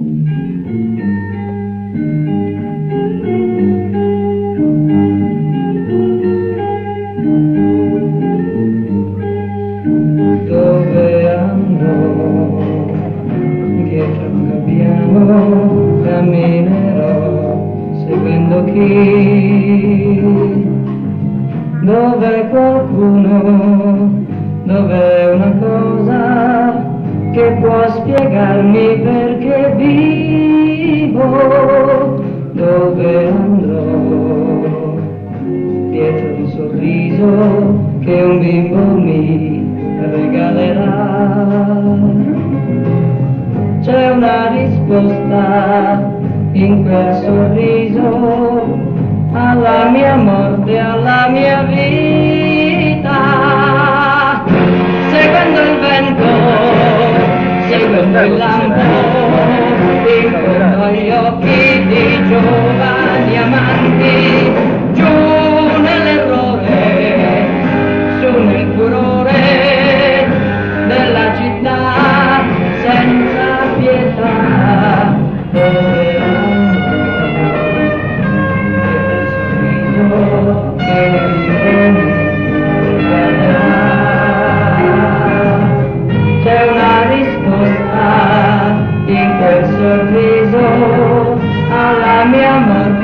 Dove andrò? Dietro camminerò seguendo chi? Dove qualcuno? Dov'è una cosa che può spiegarmi perché sorriso che un bimbo mi regalerà. C'è una risposta in quel sorriso alla mia morte, alla mia vita. Seguendo il vento, seguendo il lampo,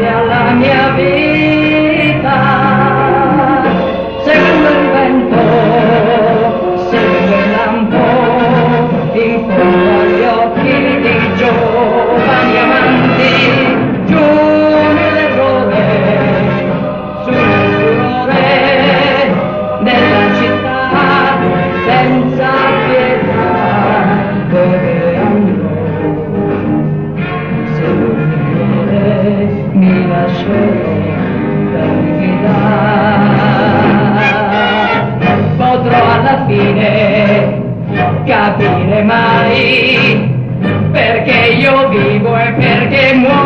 morte, alla mia potrò alla fine capire mai perché io vivo e perché muoio.